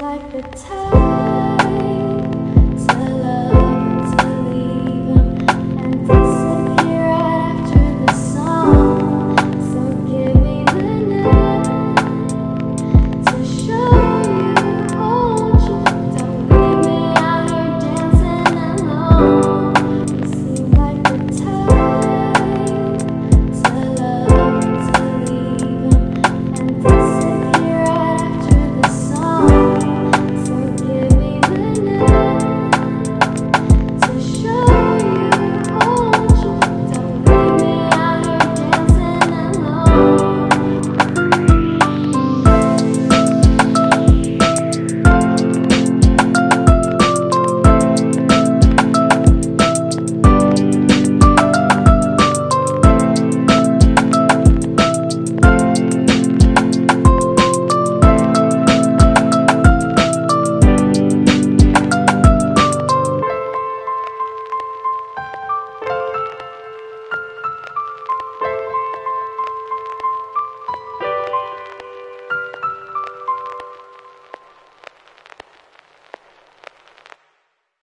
like the time